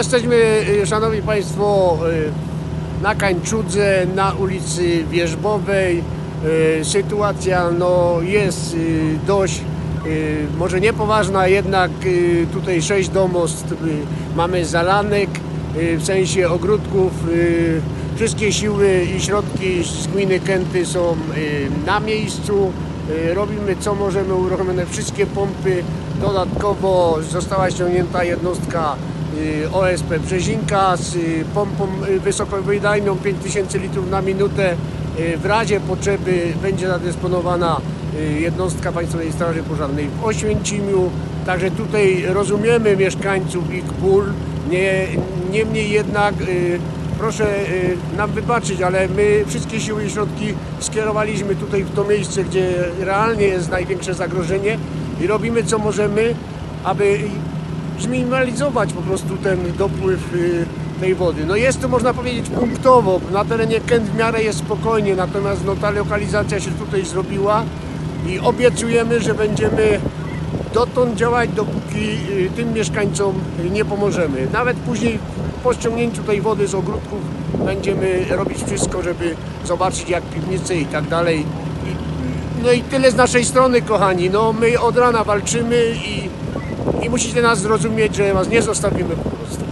jesteśmy, y, szanowni państwo, y, na Kańczudze, na ulicy Wierzbowej. Y, Sytuacja no, jest dość, może niepoważna, jednak tutaj sześć domostw mamy zalanek, w sensie ogródków. Wszystkie siły i środki z gminy Kęty są na miejscu. Robimy co możemy, uruchomione wszystkie pompy. Dodatkowo została ściągnięta jednostka OSP Brzezinka z y, pompą y, wysokowydajną 5000 litrów na minutę. Y, W razie potrzeby będzie zadysponowana y, jednostka Państwowej Straży Pożarnej w Oświęcimiu. Także tutaj rozumiemy mieszkańców ich ból. Nie, niemniej jednak y, proszę y, nam wybaczyć, ale my wszystkie siły i środki skierowaliśmy tutaj w to miejsce, gdzie realnie jest największe zagrożenie i robimy co możemy, aby zminimalizować po prostu ten dopływ y, tej wody. No jest to można powiedzieć punktowo, na terenie Kent w miarę jest spokojnie, natomiast no, ta lokalizacja się tutaj zrobiła i obiecujemy, że będziemy dotąd działać, dopóki y, tym mieszkańcom nie pomożemy. Nawet później po ściągnięciu tej wody z ogródków będziemy robić wszystko, żeby zobaczyć jak piwnice i tak dalej. No i tyle z naszej strony, kochani. No my od rana walczymy i, i musicie nas zrozumieć, że was nie zostawimy po prostu.